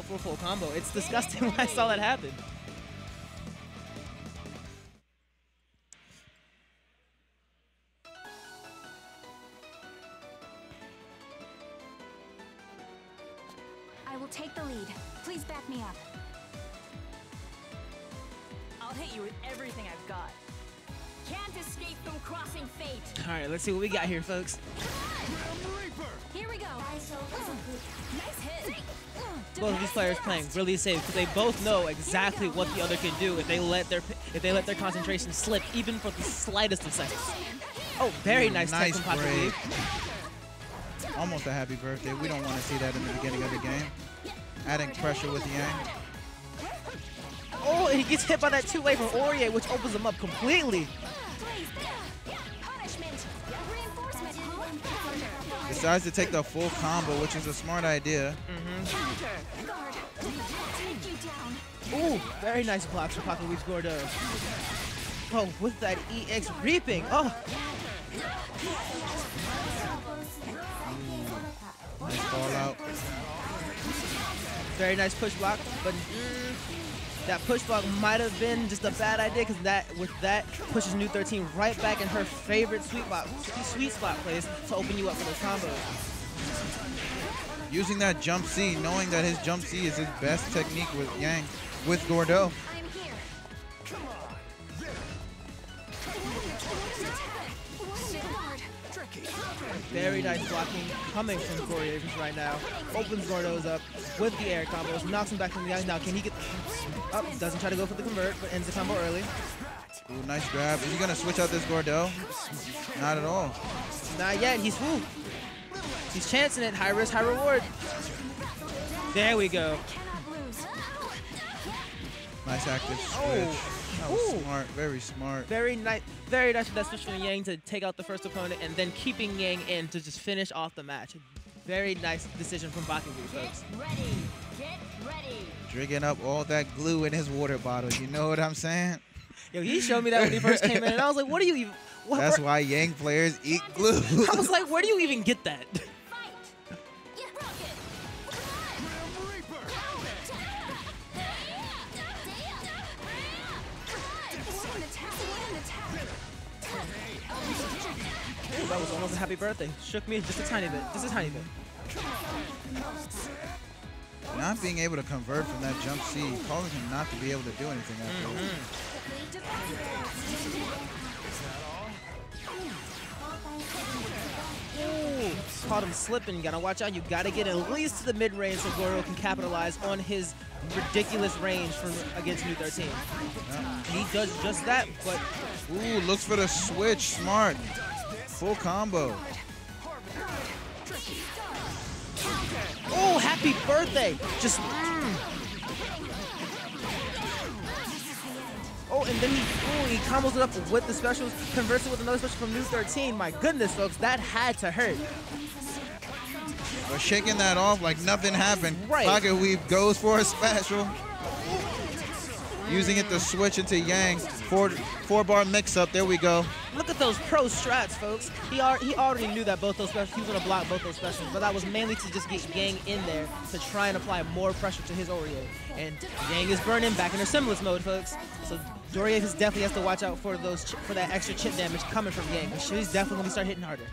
up for full combo. It's disgusting when I saw that happen. I will take the lead. Please back me up. I'll hit you with everything I've got. Can't escape from crossing fate. All right, let's see what we got here, folks. Here we go. Nice hit. Both of these players playing really safe because they both know exactly what the other can do if they let their if they let their concentration slip, even for the slightest of seconds. Oh, very mm, nice, nice tech break. Almost a happy birthday. We don't want to see that in the beginning of the game. Adding pressure with the Yang. Oh, and he gets hit by that two-way from Orie, which opens him up completely. Decides to take the full combo, which is a smart idea. Guard. Take you down. Ooh, very nice blocks from Pocket Weeb's Gordeau. Oh, with that EX reaping. Oh, Nice call out. very nice push block, but mm, that push block might have been just a bad idea because that with that pushes Nu-13 right back in her favorite sweet spot, sweet spot place to open you up for those combos. Using that jump C, knowing that his jump C is his best technique with Yang, with Gordeau. Very nice blocking coming from Corey Akers right now. Opens Gordeau's up with the air combos, knocks him back from the ice. Now, can he get up? Oh, doesn't try to go for the convert, but ends the combo early. Ooh, nice grab. Is he gonna switch out this Gordeau? Not at all. Not yet. He's woo. He's chancing it. High risk, high reward. There we go. Nice active oh. switch. Oh. That was Ooh. smart. Very smart. Very nice, very nice with that switch from Yang to take out the first opponent and then keeping Yang in to just finish off the match. Very nice decision from Bakubu, folks. Get ready. Get ready. Drinking up all that glue in his water bottle. You know what I'm saying? Yo, he showed me that when he first came in, and I was like, "What do you even?" What, That's where- why Yang players eat glue. I was like, "Where do you even get that?" almost a happy birthday. Shook me just a tiny bit, just a tiny bit. not being able to convert from that jump C, causing him not to be able to do anything after Mm-hmm. Ooh, caught him slipping. You gotta watch out. You gotta get at least to the mid range so Gordeau can capitalize on his ridiculous range from against Nu-13. He does just that, but Ooh, looks for the switch. Smart. Full combo. oh, happy birthday! Just. mm. Oh, and then he, ooh, he combos it up with the specials, converts it with another special from Nu-13. My goodness, folks, that had to hurt. But shaking that off like nothing happened. Right. Pocket Weeb goes for a special. Using it to switch into Yang. Four, four bar mix up. There we go. Look at those pro strats, folks. He, al- he already knew that both those specials, he was going to block both those specials, but that was mainly to just get Yang in there to try and apply more pressure to his Orie. And Yang is burning back in her Semblance mode, folks. So Doria definitely has to watch out for those for that extra chip damage coming from Yang. She's definitely going to start hitting harder.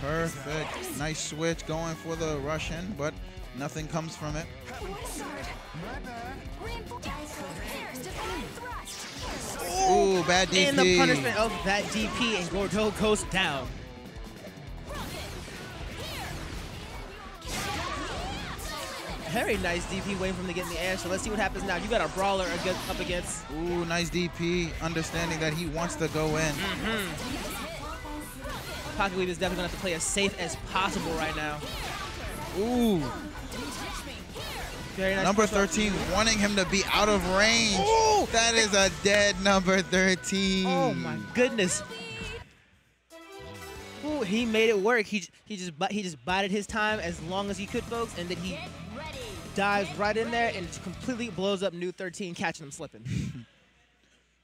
Perfect. Nice switch going for the Russian, but nothing comes from it. Ooh, bad DP. And the punishment of that DP, and Gordeau goes down. Very nice DP waiting for him to get in the air. So let's see what happens now. You got a brawler against, up against. Ooh, nice DP. Understanding that he wants to go in. Mm-hmm. Pocket Weeb is definitely going to have to play as safe as possible right now. Ooh, nice. number push up. 13 wanting him to be out of range. Ooh. That is a dead number 13. Oh my goodness. Ooh, he made it work. He he just he just bided his time as long as he could, folks, and then he dives right in there and completely blows up Nu-13, catching him slipping.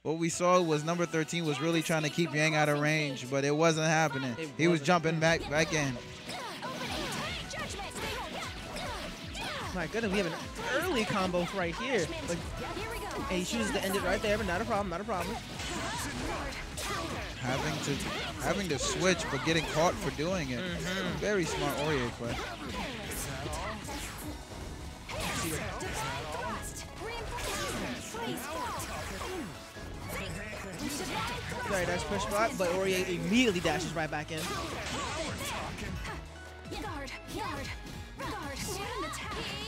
What we saw was number 13 was really trying to keep Yang out of range, but it wasn't happening. It he was wasn't. jumping back back in. My goodness, we have an early combo right here. But Here we go. and he chooses to end it right there, but not a problem, not a problem. Having to having to switch, but getting caught for doing it. Mm-hmm. Very smart Orie play. Very nice push block, but Orie immediately dashes right back in. Guard, guard, guard. Student attack.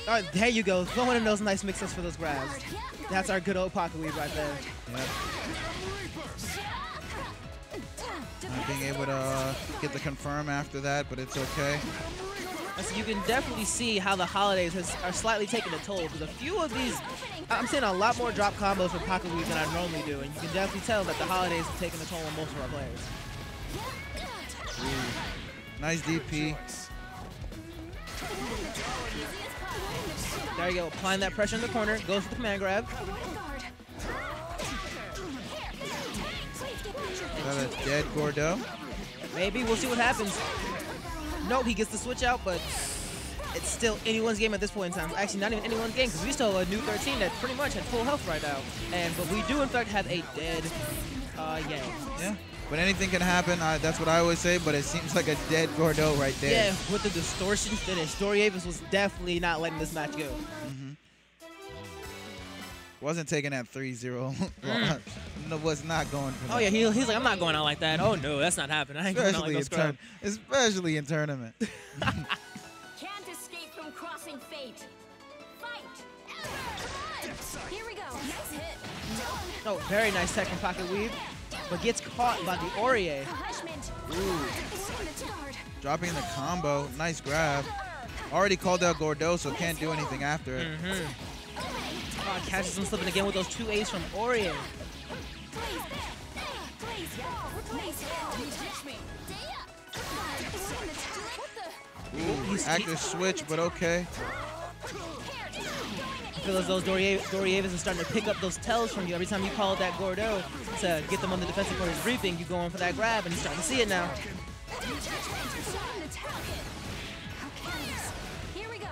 Oh, there you go. Throwing in those nice mixes for those grabs. That's our good old pocket weeb right there. Yep. Not being able to uh, get the confirm after that, but it's okay. So you can definitely see how the holidays has, are slightly taking a toll because a few of these, I'm seeing a lot more drop combos for pocket weeb than I normally do, and you can definitely tell that the holidays have taken a toll on most of our players. Nice DP. There you go, applying that pressure in the corner, goes for the command grab. Got a dead Gordeau. Maybe we'll see what happens. Nope, he gets the switch out, but it's still anyone's game at this point in time. Actually, not even anyone's game because we still have a Nu-13 that pretty much had full health right now. And but we do in fact have a dead uh, Yang. Yeah. But anything can happen. I, that's what I always say. But it seems like a dead Gordeau right there. Yeah, with the distortion finish, Doriavis was definitely not letting this match go. Wasn't taking that 3-0. no, was not going for that. Oh yeah, he, he's like, I'm not going out like that. Oh no, that's not happening. I ain't going out like Especially, no in scrub. especially in tournament. Can't escape from crossing fate. Fight! Here we go. Nice hit. Oh, very nice second Pocket Weeb, but gets caught by the Orie. Ooh, dropping the combo. Nice grab. Already called out Gordeau, so can't do anything after it. Mm-hmm. Oh, catches him slipping again with those two A's from Orie. Ooh, he's- active switch, but okay. Feel as though Avis is starting to pick up those tells from you every time you call that Gordeau to get them on the defensive for his briefing. You going for that grab, and he's starting to see it now. Here we go.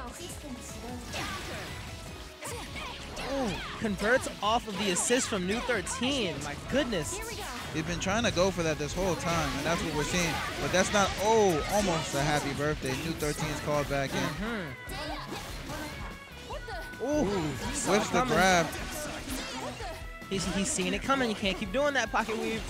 Ooh, converts off of the assist from Nu-13. My goodness. Go. He's been trying to go for that this whole time, and that's what we're seeing. But that's not, oh, almost a happy birthday. Nu-13 is called back in. Ooh, saw it Whips the grab. He's, he's seeing it coming. You can't keep doing that, Pocket Weeb.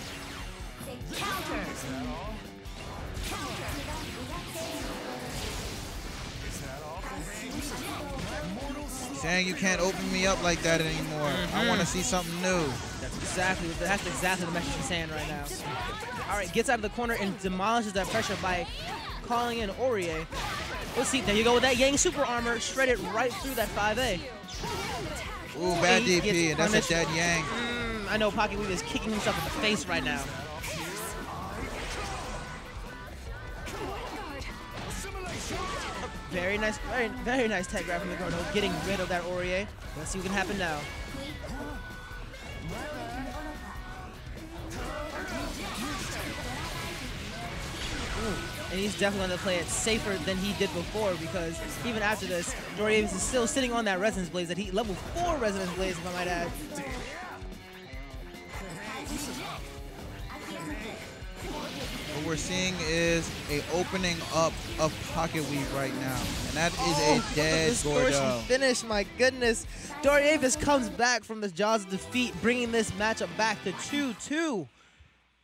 Saying you can't open me up like that anymore. I mm-hmm. want to see something new. That's exactly that's exactly the message he's saying right now. All right, gets out of the corner and demolishes that pressure by calling in Orie. Let's see. There you go with that Yang super armor, shredded right through that 5A. Ooh, bad He DP, and that's a dead Yang. Mm, I know Pocket Weeb is kicking himself in the face right now. Very nice, very, very nice tech grab from the Gordeau, getting rid of that Orie. Let's see what can happen now. Ooh, and he's definitely going to play it safer than he did before because even after this, Doriavis is still sitting on that Resonance Blaze that he level 4 Resonance Blaze, if I might add. What we're seeing is a opening up of Pocket Weeb right now, and that is Oh, a dead distortion Gordeau. finish, my goodness. Doriavis comes back from the jaws of defeat, bringing this matchup back to 2-2.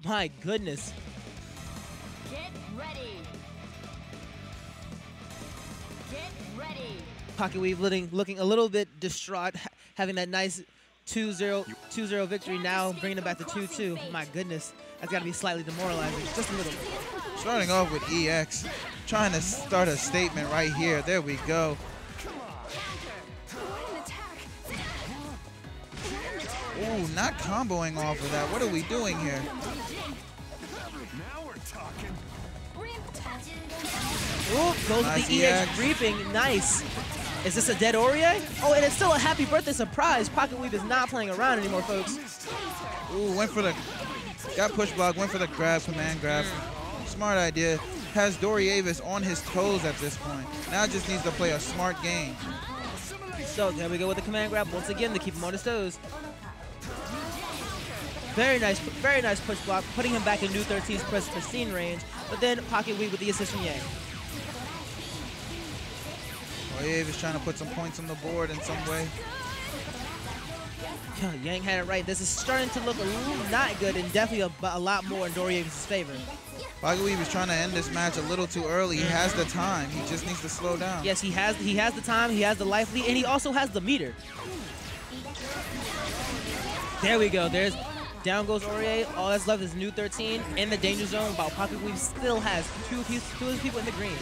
My goodness. Ready. Pocket Weeb looking, looking a little bit distraught, having that nice 2-0 2-0 victory now, bringing it back to 2-2. My goodness, that's got to be slightly demoralizing, just a little. Starting off with EX, trying to start a statement right here. There we go. Ooh, not comboing off of that. What are we doing here? Ooh, goes Nice with the EX EX. reaping. Nice. Is this a dead Orie? Oh, and it's still a happy birthday surprise. Pocket Weeb is not playing around anymore, folks. Ooh, went for the, got push block, went for the grab, command grab. Smart idea. Has Doriavis on his toes at this point. Now just needs to play a smart game. So there we go with the command grab once again to keep him on his toes. Very nice, very nice push block, putting him back in Nu-13's press pristine range. But then pocket weeb with the assist from Yang. Wave is trying to put some points on the board in some way. Yeah, Yang had it right. This is starting to look a little not good and definitely a, a lot more in Dorie's favor. Pocket Weeb is trying to end this match a little too early. He has the time. He just needs to slow down. Yes, he has he has the time, he has the life lead, and he also has the meter. There we go. There's down goes Orie. All that's left is Nu-13 in the danger zone. While Pocket Weeb still has two, two of his people in the green.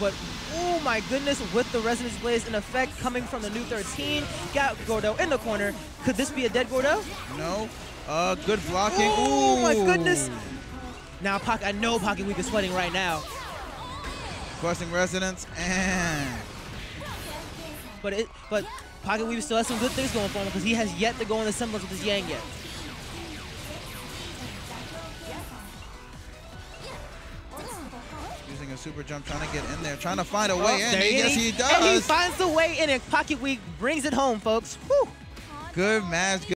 But oh my goodness, with the Resonance Blaze in effect coming from the Nu-13, got Gordeau in the corner. Could this be a dead Gordeau? No. Uh, good blocking. Oh my goodness. Now Pocket, I know Pocket Weeb is sweating right now. Questing resonance and But it, but Pocket Weeb still has some good things going for him because he has yet to go in the semblance with his Yang yet. A super jump, trying to get in there, trying to find a Oh, way in. He- he- yes, he And he does. finds the way in and Pocket Weeb brings it home, folks. Whew. Good match.